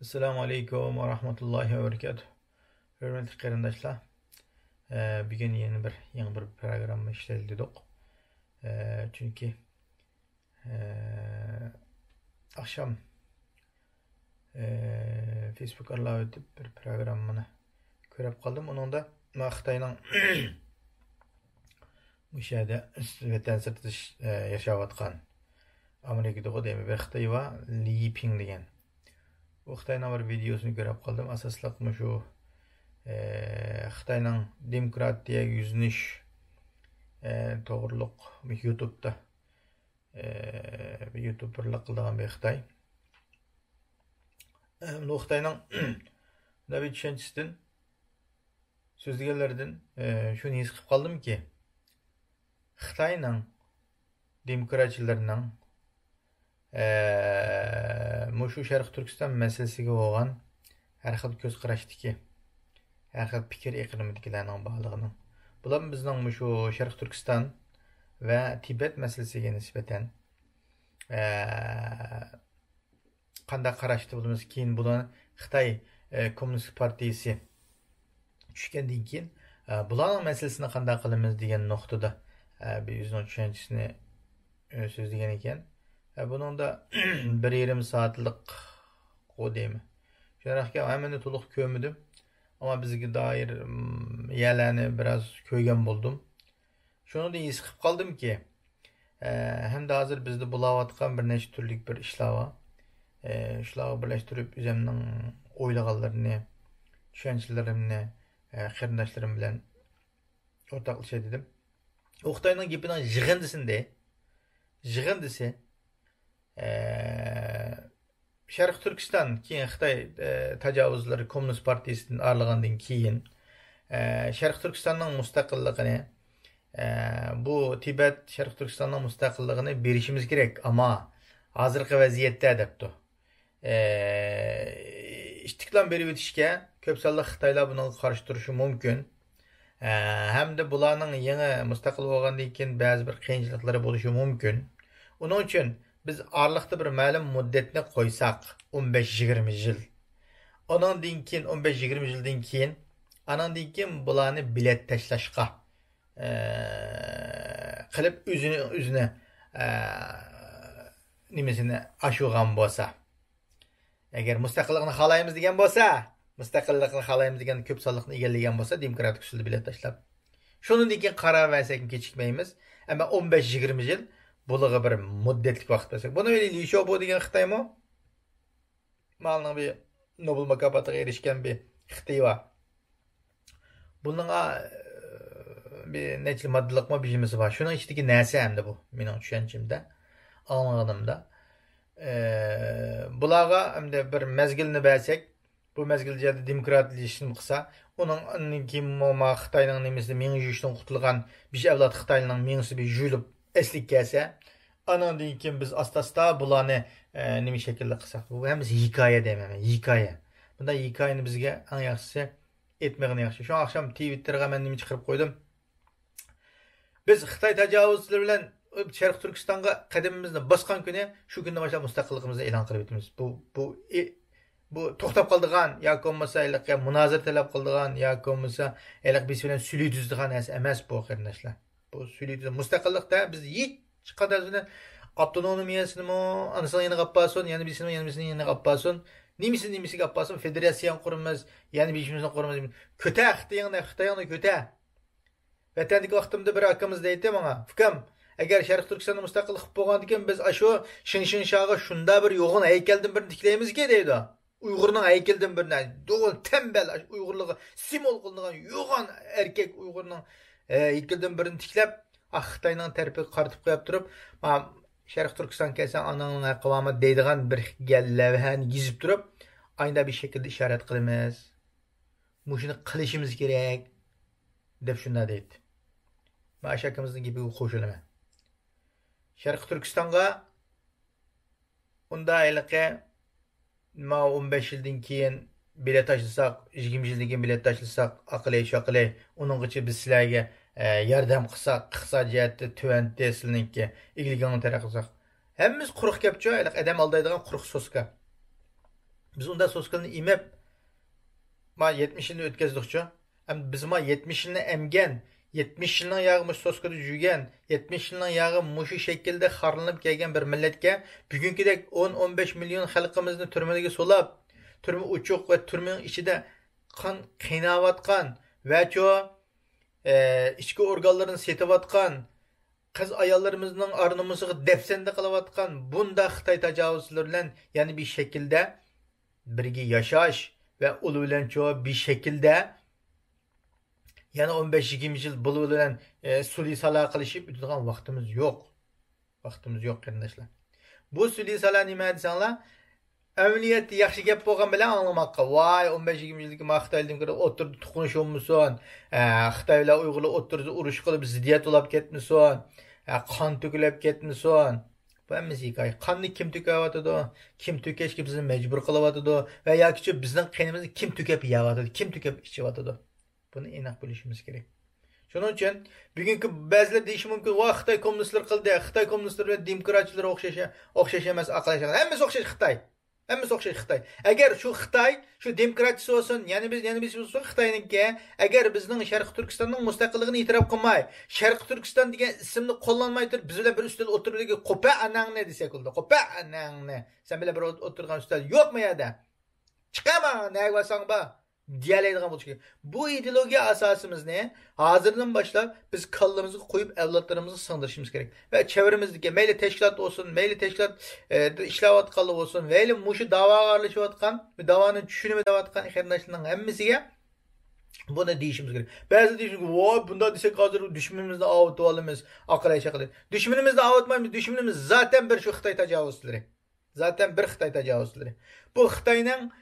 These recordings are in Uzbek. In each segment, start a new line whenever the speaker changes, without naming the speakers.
Assalamu alaikum ve rahmetullahi ve berekatuh. Hürmetli qarindoshlar, e, bugun yana bir yangi bir programma ishladik. Chunki e, e, akşam Facebook aralab o'tib bir programmani ko'rib qoldim. Uningda Xitoyning o'sha yerda vatan sirtish yashayotgan Amerikadagi demak Xitoy va Li Ping degan bu xitoyning bir videosini ko'rib qoldim. Asosliq shu xitoyning demokratiyaga yuzlanish to'g'riliq youtubeda youtuberlik qildigan bir xitoy bu xitoyning bir tushunchasidan so'zlaganlaridan shuni his qilib qoldimki xitoyning demokratchilarining mushu sharq turkiston masalasiga bo'lgan har xil ko'z qarashdiki har xil fikr iqlimidagilarning borlig'ini. Bular bizning shu sharq turkiston va tibet masalasiga nisbatan qanday qarashda bo'lamiz keyin bularni xitoy kommunistik partiyasi tushgandan keyin bularning masalasini qanday qilamiz degan nuqtada o'zini tushunchisini so'zlagan ekan. E, buningda bir yarim soatlik o deymi. Shunaqaki hammani to'liq ko'midim. Ammo bizga doir mm, yalani biroz ko'rgan bo'ldim. Shuni his qilib qoldimki e, hamda hozir bizda bo'layotgan bir necha turli bir ishlar bor e, shularni birlashtirib o'zimning o'ylaganlarimni tushunchalarimni qarindoshlarim bilan o'rtoqlashay dedim. U xitoyning gapining yig'indisi Э, ә, шәрік түркістан кейін қытай э, ә, тәжауызлары коммунист партиясынан арылғаннан кейін э, ә, шәрік түркістанның мұстақылдығына ә, бұл тибет шәрік түркістанның мұстақылдығына берішіміз керек. Ама азырғы вазиетте деп тұр ә, ішітіклан беріп өтішке көп салы қытайлар бұны қарсы тұрушы мүмкін. Ә, һәм де бұлардың еңі мұстақыл болғаннан кейін бәзі бір қиыншылықтары болушы мүмкін. Оның үшін biz orliqda bir ma'lum muddatni qo'ysak 15-20 yil. Anandan keyin 15-20 yildan keyin anandan keyin bularni bilet tashlashga e, qilib o'zini o'zini e, nimasini ashug'an bo'lsa. Agar mustaqillikni xohlaymiz degan bo'lsa mustaqillikni xohlaymiz degan ko'p sonliqni egallagan bo'lsa demokratik usulda bilet tashlab. Shundan keyin qaror versak kechikmaymiz. Ammo 15-20 yil bulig'i bir muddatlik vaqt bo'lsa buni lishobo degan xitoymi malning bir nobel mukofotiga erishgan bir xitoy bor buninga bir necha moddaliqmi bijimisi bor shuning ichidagi narsa hamda bu mening tushunchimda anlaganimda bularga hamda bir mezgilni bersak bu mezgilda demokratlashishni qilsa uning keyin xitoyning nimasi ming yurishdan qutulgan eslik kelsa anandan keyin biz asta asta bularni e, nima shaklda qilsak bu hammasi hikoya deyman hikoya bunday hikoyani bizga eng yaxshisi aytmagani yaxshi shu oqshom twitterga man nima chiqarib qo'ydim biz xitoy tajovuzchilari bilan sharq turkistonga qadamimizni bosgan kuni shu kundan boshlab mustaqilligimizni e'lon qilib o'tamiz bu bu e, bu to'xtab qoldigan yoki bo'lmasa munozara talab qildigan yoki bo'lmasa biz bilan sulh tuzdigan narsa emas bu qarindoshlar bu süylüydü. Müstakallıkta biz hiç kadar zine avtonomiyasını mı anısını yeni kapatsın, yani birisini yani birisini yeni kapatsın. Nimisi nimisi kapatsın, federasyon kurmaz, yani bir işimizden kurmaz. Kötü Xitay'ın Xitay'ın kötü. Vatandaki vaktimde bir hakkımız deydi bana. Fukam, agar sharq turkistonni mustaqil qilib bo'lgandikan biz shu shinshin shog'i shunda bir yo'g'in haykaldan birini tiklaymizki deydi uyg'urning haykaldan birini tambal uyg'urlig'i simol qilingan yo'g'on erkak uyg'urning Э, haykalidan birini tiklab ah, xitoyning tarafiga qartib qo'yib turib sharq turkiston kelsa onangni aqvomi deydigan bir lavhani yizib turib ayda bir shaklda ishorat qilamiz mushuni qilishimiz kerak. deb shunday deydi. Man shu akamizni gapiga qo'shilaman sharq turkistonga unda haliqi nima o'n besh yildan keyin bilet tashlasak yigirma yildan keyin bilet tashlasak aqli shaqli uninggacha biz sizlarga yordam qilsa iqtisodiyati tuvanti sizlarniki igligingni taraq qilsak hammamiz quruq gapchi odam aldaydigan quruq so'ska biz unda so'sqilni imib ma yetmish yilni o'tkazdiqchu biz ma yetmish yilni emgan yetmish yilning yog'i mush so'sqida yurgan yetmish yilning yog'i mushu shaklda xorlanib kelgan bir millatga bugungidek o'n o'n besh million xalqimizni turmaga so'lab turma uchuq va turmaning ichida qon qiynayotgan va e, ichki organlarini setayotgan qiz ayollarimizning arnumusiga dafsanda qilayotgan bunda xitoy tajovuzchilari bilan yana bir shaklda birga yashash va ular bilan bir shaklda yana 15-20 yil bu bilan e, suli vaqtimiz yo'q vaqtimiz yo'q qarindoshlar bu suli amaliyatda yaxshi gap bo'lgan bilan anglamoqqa. Voy 15-20 yillik xitoydan ko'ra o'tirdi tuqunish bo'lmasin e, bilan uyg'urlar o'tirdi urush qilib ziddiyat ulab ketmasin e, qon to'kilib ketmasin bu hammasi hikoya. Qonni kim to'kayotidi kim to'kashga bizni majbur qilyotidi va yoki bizning qinimizni kim to'kab yeyotidi kim to'kab ichyotidi buni aniq bilishimiz kerak. Shuning uchun bugungi ba'zilar deyishi mumkin voy xitoy kommunistlar qildi xitoy kommunistlar va demokratchilar o'xshash o'xshash emas aqlashadi hammasi o'xshash xitoy. Hammasi o'xshaydi xitoy. Agar shu xitoy shu demokratiya bo'lsin yana biz yana biz bo'lsin xitoyniki agar bizning sharqi turkistonning mustaqilligini e'tirof qilmay sharqi turkiston degan ismni qo'llanmay turib biz bilan bir ustol o'tirib qo'pa anangni desa bo'ldi qo'pa anangni. San bilan bir o'tirgan ustol yo'qmi yerda? Chiqaman nagvasang bor. diyaleydiğen buluşu. Bu ideologiya asasımız ne? Hazırdan başlap biz kallımızı koyup evlatlarımızı sındırışımız gerek. Ve çevremizdeki meyli teşkilat olsun, meyli teşkilat e, işlevatkalı olsun, meyli muşu dava ağırlaşıvatkan, davanın düşünümü davatkan ikardaşlarının emmisiye Buna deyişimiz gerek. Bazı deyişimiz gerek. Vay bunda desek hazır düşmanımızla avutu alımız. Akılay şakılay. Düşmanımızla avutmayız. Düşmanımız zaten bir şu Xtay tecavüzleri. Zaten bir Xtay tecavüzleri. Bu Xtay'ın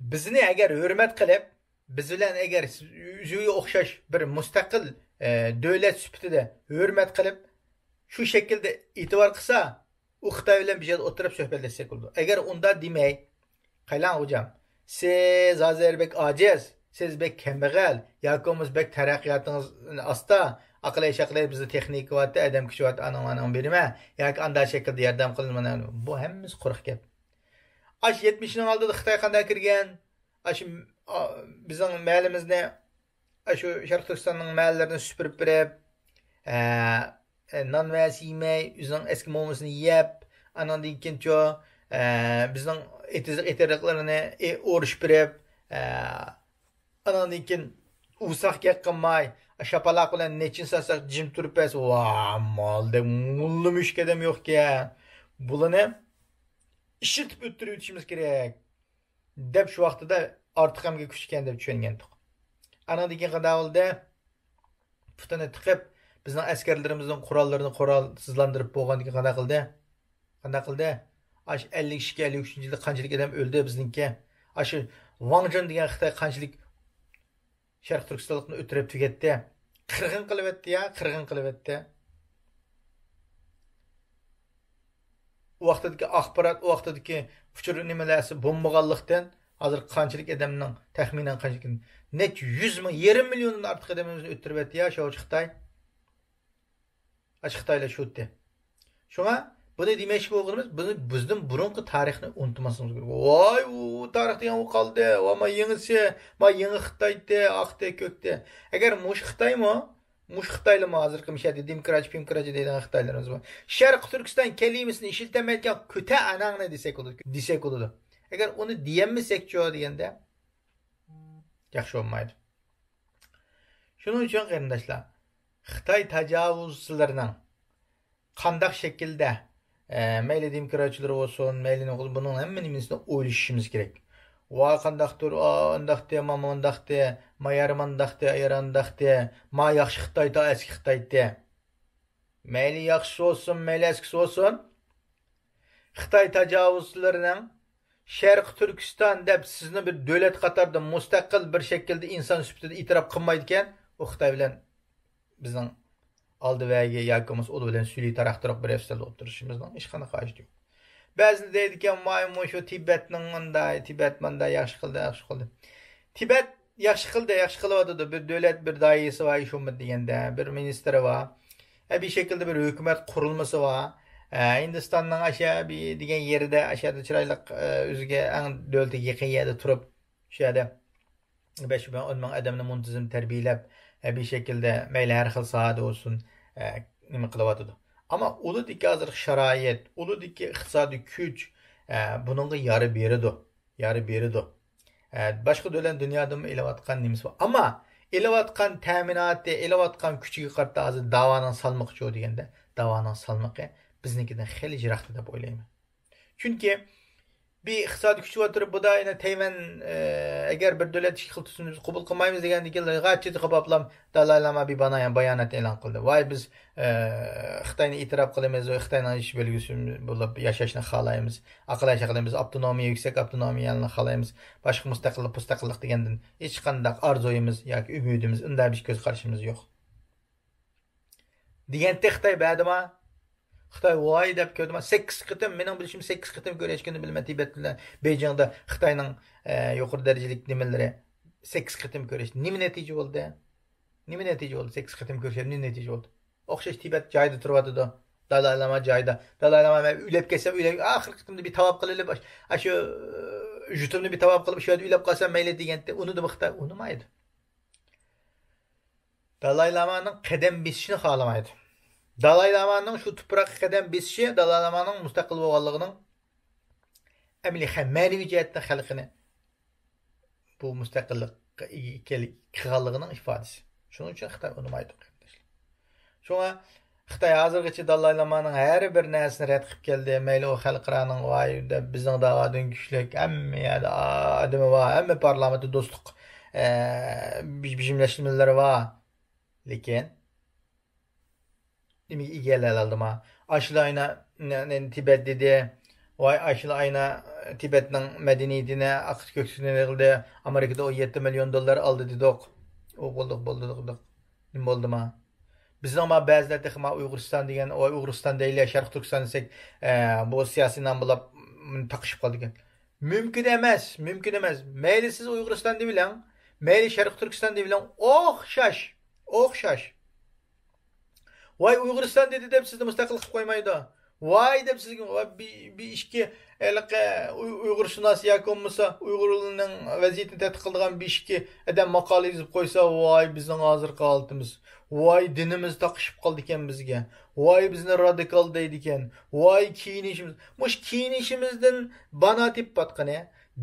bizni agar hurmat qilib biz bilan agar o'ziga o'xshash bir mustaqil e, davlat sifatida hurmat qilib shu shaklda e'tibor qilsa u xitoy bilan bir yerda o'tirib suhbatlashsak bo'ldi agar unda demay qaylan hujam siz hozir bek ojiz siz bek kambag'al yoki bo'lmasa bek taraqqiyotingiz asta aqlay shaqlay bizni texnika qilyapti adam kuchyapti anam anam berma yoki anda shaklda yordam qilin bu hammasi quruq gap ash yetmishning oldida xitoy qanday kirgan shu bizning mahallamizni shu sharq turkistonning mahallallarini supurib berib e, e, non vas yemay o'zining eski mo'misini yeb anandan keyin bizning etiriqlarini o'rish e, berib anandan keyin usoq gap qilmay shapaloq bilan nechin sasak jim turib va molda mulli mushkadam ki. bularni ishitib o'ttirib o'tishimiz kerak. Deb shu vaqtida ortiqamga ekan deb tushungandik. Ana davlda putini tiqib bizning askarlarimizni qurollarini qurolsizlantirib bo'lgandan qanaqa qildi qanaqa qildi ash ellik ikki ellik uchinchi yilda qanchalik odam o'ldi bizniki shu vangjin degan xitoy qanchalik sharq turkistonlikni o'tirib tugatdi? Qirg'in qilyapti ya qirg'in qilyapti u vaqtdagi axborot u vaqtdagi uchur nimalarsi bo'lmaganlikdan hozir qanchalik odamning taxminan qanchalik necha yuz ming yarim milliondan ortiq odamimizni o'ttiryapti ya shu xitoy xitoylar shu yerda. Shunga buni demoqchi bo'lganimiz bizni bizdan burungi tarixni unutmasligimiz kerak. Voy u tarix degan u qoldi. Va ma yangisi ma yangi xitoyda oqda ko'kda. Agar mush xitoymi Muş Xitaylı mazır qımşa dedim kıraç pim kıraç deyilən Xitaylarımız var. Şərq Türkistan kelimesini işiltəməkən kütə anan ne desek olur? Desek olur. Eğer onu diyemmisek çoğu diyende yaxşı olmaydı. Şunun için kardeşler, Xitay təcavüzçülərinin qandaq şəkildə e, meyli demkiraçıları olsun, meyli bunun hemen minisini oylaşışımız gerek. Voy qandaqdir undaqdi ma undaqdi ma yarim undaqdi yarim ma yaxshi xitoyda eski xitoyda mayli yaxshi bo'lsin mayli eskisi bo'lsin xitoy tajovuzchilarining sharq turkiston deb sizni bir davlat qatorida mustaqil bir shaklda inson sifatida e'tirof qilmaydi ekan u xitoy bilan bizning oldivagi yoki bo'lmasa u bilan suli taraqtiroq bir o'tirishimizning hech qanaqa yo'q ba'zida deydi ekan maymun shu tibatning bunday tibat bunday yaxshi qildi yaxshi qildi tibat yaxshi qildi yaxshi qilyotdi bir davlat bir doisi bor shumi deganda bir ministri bor e, bir shaklda bir hukumat qurilmasi bor hindistonning asha degan yerida ashada chiroyli o'ziga ang yaqin yerda turib shu yerda besh o'n ming odamni muntazam tarbiyalab e, bir shaklda mayli har xil sohada bo'lsin nima qilyotdi ammo uludiki hozir sharoit uludiki iqtisodiy kuch e, bunga yori beridi yori beridi e, boshqa davlat dunyoda ilayotgan nimasi Ama ammo ilayotgan ta'minoti ilayotgan kuchiga qarata hozir davoning salmoqchi deganda davoning salmoqi e, biznikidan xeli yiroqda deb o'ylayman chunki bir iqtisodiy kuch o'tirib bu da yine temen e, eğer bir devlet iş kıltısını biz kabul kılmayız degan gayet kabaplam Dalai Lama bir bana bayanat e'lon qildi. Voy biz e, xitoyni e'tirof qilamiz va xitoyni ish belgisi bo'lib yashashni xohlaymiz. Aqlashni qilamiz avtonomiya yuksak avtonomiyani xohlaymiz. Boshqa mustaqillik mustaqillik degandan hech qanday orzuyimiz yoki umidimiz unday bir ko'z qarashimiz yo'q. Deganda xitoy badima xitoy voy deb ko'rdim. Sakkiz qitim mening bilishim sakkiz qitim ko'rishganini bilman tibat bilan bejingda xitoyning e, yuqori darajalik nimalari sakkiz qitim ko'rish nima natija bo'ldi? Nima natija bo'ldi? Sakkiz qitim ko'rish nima natija bo'ldi? O'xshash tibat joyida turyotidi dalay lama joyida. Dalay lama uylab kelsam uylab oxirgi qitimda bir tavob qilib shu jutumni bir tavob qilib shu yerda uylab qolsam mayli deganda unidi xitoy unimaydi. Dalay lamaning qadam besishni xohlamaydi Dalai Lama'nın şu tuproqqa qadam besishi Dalai Lama'nın mustaqil bo'lganligining amli ma'naviy jihatdan xalqini bu mustaqillikqa qilganligining ifodasi. Shuning uchun Xitoy unimaydi. Shunga Xitoy hozirgacha Dalai Lama'nın har bir narsasini rad qilib keldi. Mayli u xalqlarning voy bizning da'vodan kuchli, hamma yerda odami bor, hamma parlamentda do'stlik bijimlashmalari bor. Lekin egallaldima Aşılı ayna tibet dedi Vay aşılı ayna tibetning medeniyetine aql köksüne verildi. amerikada o 7 milyon dolar aldı dedik u bulduk. bo'ldi dedik nima bo'ldimi bizning ma ba'zilar ma uyg'uriston degan voy uyg'uriston deyli sharq turkiston desak bu siyosiy nom bo'lib taqishib Mümkün emez, mümkün emez. Meyli siz mayli değil lan. Meyli Şarkı Türkistan değil lan. Oh şaş, oh şaş. Voy uyg'uriston dedi deb sizni mustaqil qilib qo'ymaydi. Voy deb sizga bir ishki uyg'urshunos yoki bo'lmasa uyg'urning vaziyatini tadqiq qiladigan bir ishki odam maqola yozib qo'ysa voy bizning hozirgi holatimiz. Voy dinimiz taqishib qoldi ekan bizga. Voy bizni radikal deydi ekan. Voy kiyinishimiz mush kiyinishimizdan bano tepayotgan e.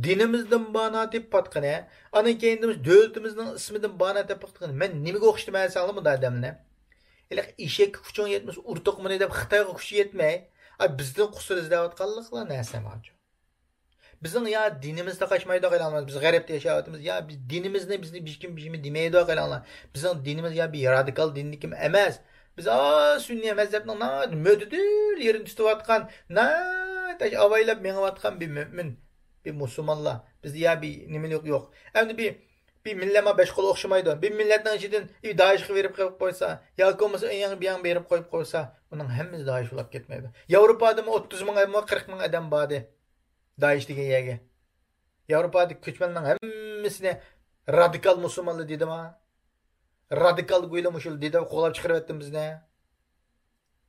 dinimizdan bano tepayotgan e. ana keyin davlatimizning ismidan bano tepayotgan man nimaga o'xshatmaysan bu odamni? Eshakka kuching yetmas urtiqmini deb xitoyga kuchi yetmay bizdan qusur izlayotganliklar narsa mavjud. Bizning yo dinimizda qochmaydi qilamiz biz g'aribda yashayotimiz yo biz dinimizni bizni hech kim bizmi demaydi qilamiz bizning dinimiz yo bir radikal dinnikim emas biz sunniy mazhabning mo'didil yerini tutayotgan avaylab mengayotgan bir mo'min bir musulmonlar bizda yo bir nima yo'q yo'q. Endi bir bir millama besh qo'l o'xshamaydi bir millatning ichidan doishga berib qo'yib qo'ysa yoki bo'lmasa yang bu yang berib qo'yib qo'ysa buning hammasi doish ulab ketmaydi yevropada o'ttiz ming qirq ming odam bordi doish degan yerga yevropada ko'chmanning hammasini radikal musulmonlar ha. radikal go'ylam shu dedi qo'llab chiqaryapti bizni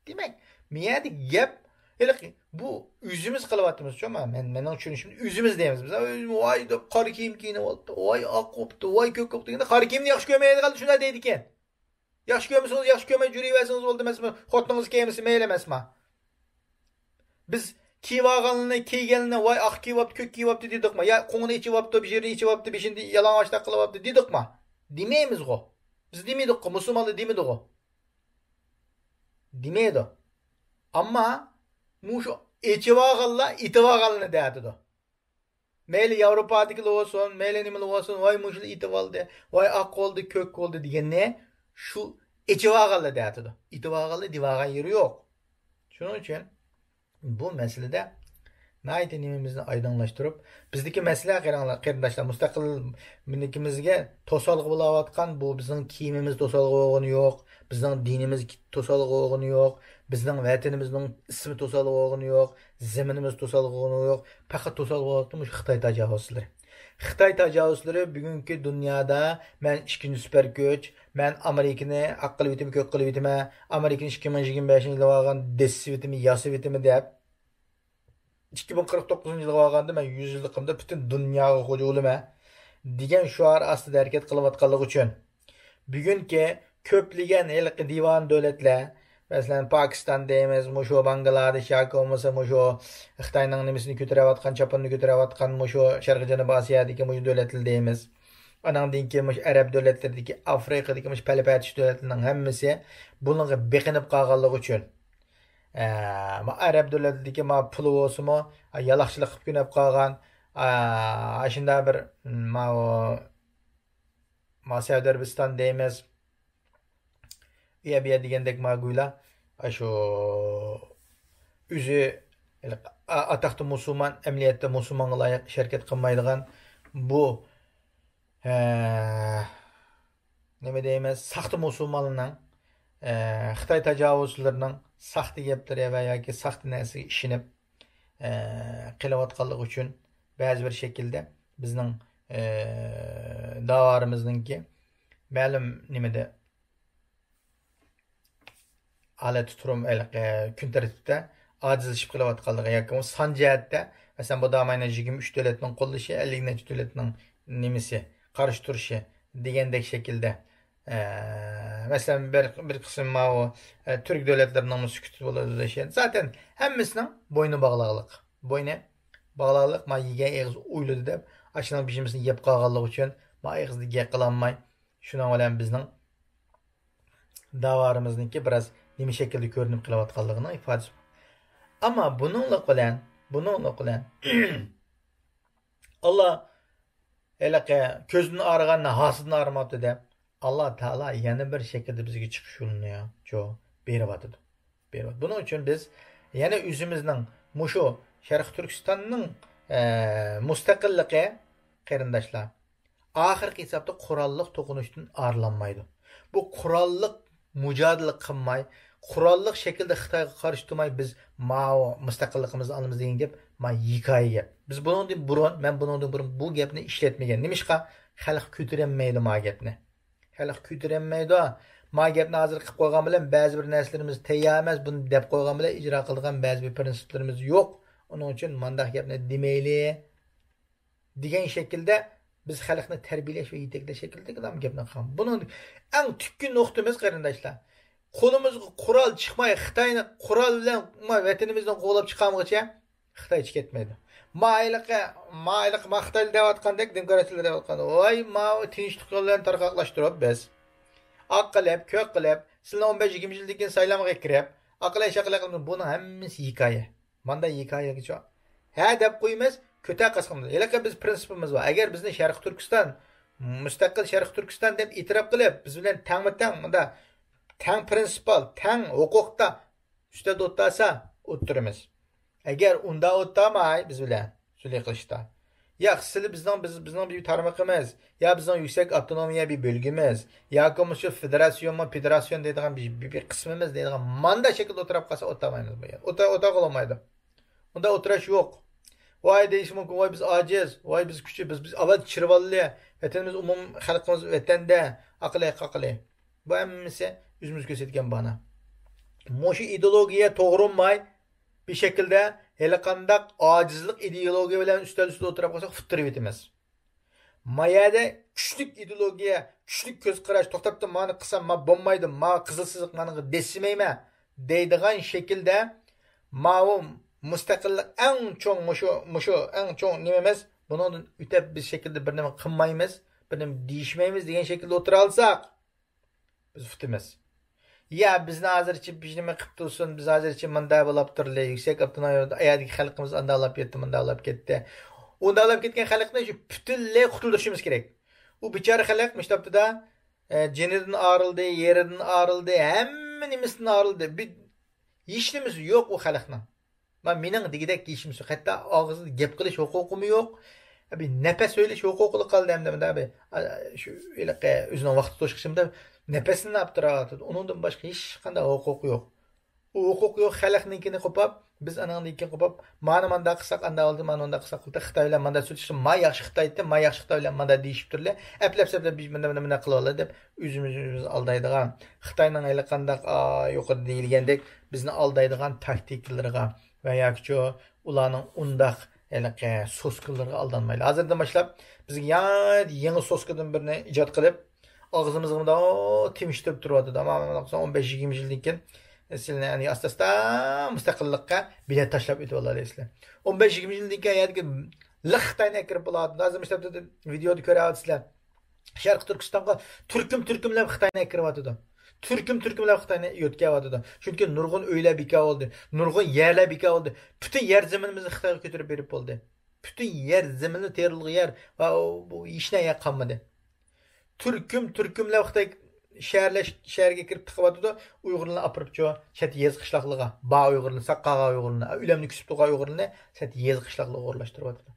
demak miyada gap bu üzümüz kılıvatımız çok ama ben ben onun için üzümüz deyimiz biz. Vay da qor kiyim kiyinib oldu. Vay ak qoptu, vay ko'k qoptu. Endi qor kiyimni yaxshi ko'rmaydi qoldi shunday deydi ekan. Yaxshi ko'rmasangiz, yaxshi ko'rmay yuraversangiz bo'ldi emasmi? Xotiningiz kiymisi mayli emasmi? Biz kiyib olganini, kiyganini voy oq kiyyapti, ko'k kiyyapti dedikmi? Ya qo'ngini ichyapti, bir yerini ichyapti, beshini yalang'ochda qilyapti dedikmi? Demaymiz-ku. Biz demaydik-ku, musulmonlar demaydi-ku. Demaydi. Ammo mushu ichivag'alla itivag'alni deyatidi. Mayli yevropadiklar bo'lsin mayli nimalar bo'lsin voy mushul itib oldi voy oq bo'ldi ko'k bo'ldi deganni shu ichivag'alla deyatidi. Itivag'alla devagan yeri yo'q. Shuning uchun bu masalada nayti nimamizni oydinlashtirib bizniki masala qarindoshlar mustaqil biznikimizga to'solg'i bo'layotgan bu bizning kiyimimiz to'solg'i bo'lgani yo'q bizning dinimiz to'solg'i bo'lgani yo'q bizning vatanimizning ismi to'solg'i bo'lgani yo'q zaminimiz to'solg'i bo'lgani yo'q faqat to'solg'i bo'layotgan xitoy tajovuzlari xitoy tajovuzlari bugungi dunyoda man ikkinchi super kuch man amerikani oq qilib yetaman ko'k qilib yetaman amerikani ikki ming yigirma beshinchi yilda olgan desivitimi ikki ming qirq to'qqizinchi yilga olganda man yuz yilliqimda butun dunyoga xo'ja bo'laman degan shuar ostida harakat qilayotganligi uchun. Bugungi ko'pligan ilqi divon davlatlar masalan pokiston deymiz mushu bangladesh yoki bo'lmasa mushu xitoyning nimasini ko'tarayotgan chopinni ko'tarayotgan mushu sharqiy janubiy osiyodagi mushu davlatlar deymiz anandan keyin mush arab davlatlaridagi afrikadagi mush palapatish davlatlarning hammasi bunga beqinib qolganligi uchun. Arab davlatidagi ma puli bo'lsinmi yalaqchilik qilib kunab qolgan shunday bir ma ma saudiya arabiston deymiz uya buya degandek maguylar shu o'zi ataqli musulmon amaliyotda musulmonga loyiq ish harakat qilmaydigan bu nima deymiz saxta musulmonlarning xitoy tajovuzchilarining saxta gaplari va yoki saxta narsaga ishinib qilayotganligi uchun ba'zi bir shaklda bizning davorimizniki ma'lum nimada holat turum kun tartibda ojizlashib qilayotganligi yoki son jihatda masalan bu damayni yigirma uch davlatning qo'llashi ellik nechi davlatning nimasi qarshi turishi degandek shaklda masalan bir bir qism u turk davlatlarining sukut bo'ladi deyishadi zaten hammasining bo'yni bog'liqliq bo'yni bog'liqliq ma yegan eg'iz o'yladi deb ashuna bishimisini yeb qolganligi uchun ma eg'izni gap qilolmay shuning bilan bizning davarimizniki biroz nima shaklda ko'rinib qilayotganligini ifodasi ammo buningli bilan buningli bilan alloh ko'zini og'riganni hosidni og'rimabdi deb alloh taolo yana bir shaklda bizga chiqish yo'lini jo beryotidi beryapti buning uchun biz yana o'zimizning mushu sharq turkistonning e, mustaqilligi qarindoshlar oxirgi hisobda qurolliq to'qinishdan arilanmaydi bu qurolliq mujodila qilmay qurolliq shaklda xitoyga qarshi turmay biz mao mustaqilligimizni olamiz degan gap ma hikoya gap biz bundan burun man bundan burun bu gapni ishlatmagan. Nimishqa? Xalq ko'tarolmaydi ma gapni. Xalq ko'tarolmaydi ma gapni hozir qilib qo'ygan bilan ba'zi bir narsalarimiz tayyor emas buni deb qo'ygan bilan ijro qilgan ba'zi bir prinsiplarimiz yo'q. Uning uchun mandaq gapni demayli degan shaklda biz xalqni tarbiyalash va yetaklash shaklida gapni qilgan. Buni eng tukki nuqtamiz qarindoshlar. Qo'limizga qurol chiqmay xitoyni qurol bilan vatanimizdan quvlab chiqamgacha xitoy ichib ketmaydi. Mayliqi mayliq ma xitoy deyotgandek demokratiyalar deyotgan. Voy ma tinchlik bilan tarqoqlashtirib biz. Oq qilib ko'k qilib sizlarni o'n besh yigirma yildan keyin saylovga kirib aqlay shaqlay qilib buni hammasi hikoya. Manda hikoyaga ha deb qo'ymiz ko'tar qasqimiz iliqa biz prinsipimiz bor. Agar bizni sharq turkiston mustaqil sharq turkiston deb e'tirof qilib biz bilan tangma tang bunda tang prinsipal tang huquqda ustada o'tasa o'tiramiz agar unda o'tmay biz bilan sulh qilishda. Yo sizlar bizning biz bizning bir tarmoqimiz yo bizning yuksak avtonomiya bir bo'lgimiz yoki shu federatsiyon federatsiyon deydigan bir, qismimiz deydigan manda shaklda o'tirib qolsa o'tamaymiz bu yer o'ta qolmaydi. Unda o'tirish yo'q. Voy deyish mumkin voy biz ojiz voy biz kuchli biz biz avval chirvalli vatanimiz umum xalqimiz vatanda aqli qaqli. Bu hammasi o'zimiz ko'rsatgan bana. Mushu ideologiya to'g'rilmay bir shaklda hali qandaq ojizlik ideologiya bilan ustal ustida o'tirib qolsak futtirib yetamiz mayada kuchlik ideologiya kuchlik ko'z qarash to'xtabdi mani qilsam ma bo'lmaydi ma qizil siziq mani desimayman deydigan shaklda mau mustaqillik eng cho'ng mushu mushu eng cho'ng emas, buni o'tab biz shaklda bir nima qilmaymiz bir nima deyishmaymiz degan shaklda o'tira olsak biz futimiz Ya biz bizni azırçı bijnime qıp tursun, biz azırçı mınday bolap turly, yüksek avtonomiya ayadiki xalqimiz andalap ketdi, mındalap ketdi. Undalap ketgan xalqni shu butunlay qutuldirishimiz kerak. U bechora xalq mashtabda jinidan arildi, yeridan arildi, hamma nimasidan arildi. Hech nimasi yo'q u xalqning. Men mening degidek ishim shu. Hatto og'zida gap qilish huquqim yo'q. Abi nefes söyleyiş hukuku kaldı hem de abi şu ilaka üzüne vakti toşkışımda nafasini olib turadi undan boshqa hech qanday huquqi yo'q. U huquq yo'q xalqnikini qo'pab biz anannikin qo'pab mana manda qilsak anda oldi mana unda qilsak qildi xitoy bilan manda so'tishdi ma yaxshi xitoy aytdi ma yaxshi xitoy bilan manda deyishib turlar. Aplab saplab biz bunda bunda bunda qilib oladi deb o'zimizni o'zimiz aldaydigan xitoyning hali qandaq yuqori deyilgandek bizni aldaydigan taktikalarga va yoki ularning undaq anaqa soskalarga aldanmayli hozirdan boshlab bizga yangi soskadan birini ijod qilib og'zimizni bundoq temishtirib turyotdi o'n besh yigirma yildan keyin sizlarni ya'ni asta asta mustaqillikqa bilet tashlab o'tib olasizlar o'n besh yigirma yildan keyin liqtayni kirib bo'ladi hozir ishlab videoda ko'ryapsizlar sharq turkistonga turkum turkumlab xitoyni kiryotidi turkum turkumlar xitoyni yo'tkayotidi chunki nurg'un uylar bekor bo'ldi. Nurg'un yerlar bekor bo'ldi. Butun yer zaminimizni xitoyga ko'tarib berib bo'ldi. Butun yer zaminni terilgan yer va hech narsa qolmadi turkum turkumlar xitoy shaharlar shaharga kirib tiqyotidi uyg'urlarni opiribchi chet yez qishloqlarga ba uyg'urlarni saqqaga uyg'urlarni ularni kusib turgan uyg'urlarni chet yez qishloqlarga o'rlashtiryotidi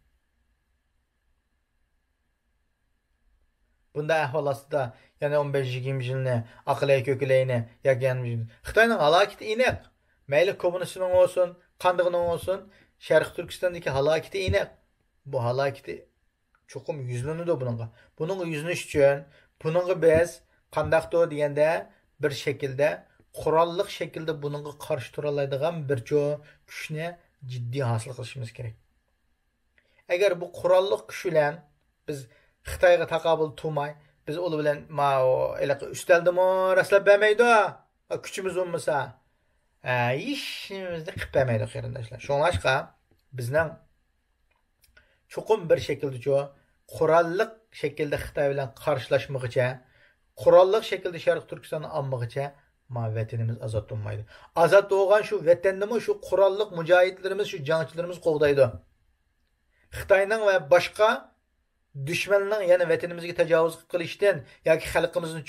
bunday ahvol ostida yana o'n besh yigirma yilni aqlay ko'klayni yoki xitoyning halokati aniq mayli kommunistning bo'lsin qandig'ini bo'lsin sharq turkistondagi halokati aniq bu halokati chuqum yuzlanadi bunga buning yuzlanish uchun bunga biz qandaqdir deganda bir shaklda qurolliq shaklda bunga qarshi tura oladigan bir kuchni jiddiy hosil qilishimiz kerak agar bu qurolliq kuch bilan biz xitoyga taqobil turmay biz u bilan usteldimi rastlab bermaydi kuchimiz bo'lmasa ishimizni qilib bermaydi qarindoshlar shunlashqa bizning chuqum bir shaklda qurolliq shaklda xitoy bilan qarshilashmoqcha qurolliq shaklda sharq turkistonni olmoqcha ma vatanimiz ozod bo'lmaydi ozod bo'lgan shu vatannimi shu qurolliq mujohidlarimiz shu jangchilarimiz qo'g'daydi xitoyning va boshqa dushmanning yana vatanimizga tajovuz qilishdan yoki xalqimizni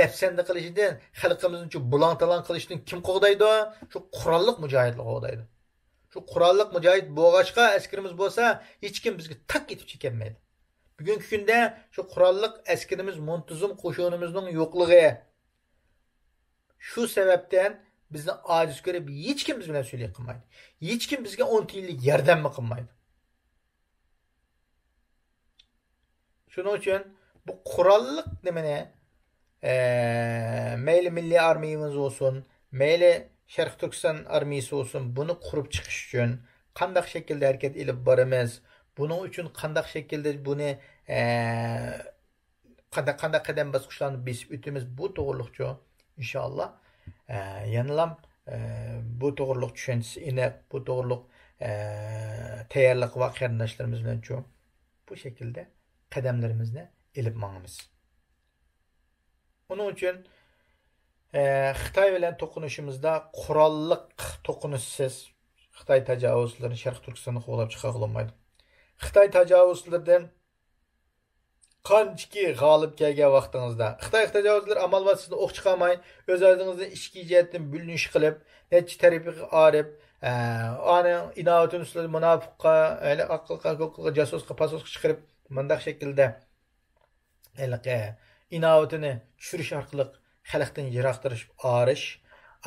dafsanda qilishdan xalqimizni bulang talang qilishdan kim qo'g'daydi shu qurolliq mujohidlar qo'g'daydi shu qurolliq mujohid bo'lg'achqa askarimiz bo'lsa hech kim bizga tak etib chekinmaydi bugungi kunda shu qurolliq askarimiz muntizim qo'shinimizning yo'qligi shu sababdan bizni ojiz ko'rib hech kim biz bilan so'ylay qilmaydi hech kim bizga o'n tiyinlik yordammi qilmaydi shuning uchun bu qurolliq nimani e, mayli milliy armiyamiz bo'lsin mayli sharq turkiston armiyasi bo'lsin buni qurib chiqish uchun qandaq shaklda harakat ilib boramiz buning uchun qandaq shaklda buni e, qanday qanday qadam bosqichlarni besib o'tamiz bu to'g'riliqcha inshaalloh e, yanalam bu to'g'riliq tushunchasi aniq bu to'g'riliq tayyorlik va qarindoshlarimiz bilan bu shaklda qadamlarimizni ilib mangamiz uning uchun e, xitoy bilan to'qinishimizda qurolliq to'qinishsiz xitoy tajovuzlarini sharq turkistonni qo'g'lab chiqa olmaydi xitoy tajovuzlardan qanchiki g'olib kelgan vaqtingizda. Xitoy tajovuzlar amalva sizni o'q chiqarmay o'z o'zingizni ichki jihatdan bulinish qilib nechi tarafiga orib e, ani inoatini munofiqqa aqlqa jasusqa pasosqa chiqirib mundaq shaklda e, inovatini tushirish orqali xalqdan yiroqtirish orish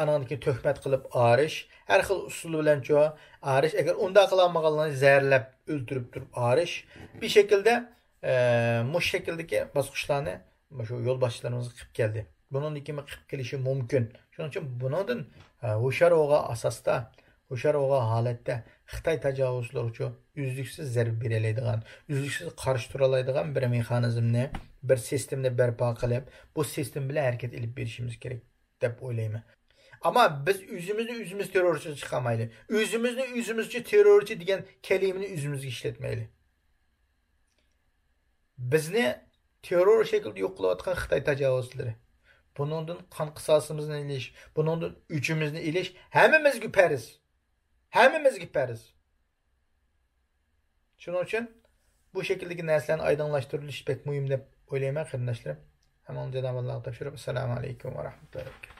ananiki töhmət qilib ariş, har xil usul bilan orish agar unda qilolmaganlarni zəhərləb öldürüb turib ariş, bir shaklda e, mush shakldagi bosqichlarni shu yo'lboshchilarimiz qilib keldi bundan keyin qilib kelishi mumkin shuning uchun bundan e, hushyor asosda hushyor holatda xitoy tajovuzlari uchun uzluksiz zarba beroladigan uzluksiz qarshi tura oladigan bir mexanizmni bir sistemni barpo qilib bu sistem bilan hərəkət edib verişimiz kerak deb o'ylayman Ama biz o'zimizni o'zimiz terrorchi chiqolmayli o'zimizni o'zimizcha terrorchi degan kalimani o'zimizga ishlatmayli bizni terror shaklda yo'q qilayotgan xitoy tajovuzlari buningdan kısasımızın iliş, ilish buningdan uchimizni ilish hammamizga farz hammamizga farz shuning uchun bu shekildagi narsalarni oydinlashtirilishi bek muhim deb o'ylayman qarindoshlarim hamon janob alloh topshirib assalomu alaykum va rahmatullohi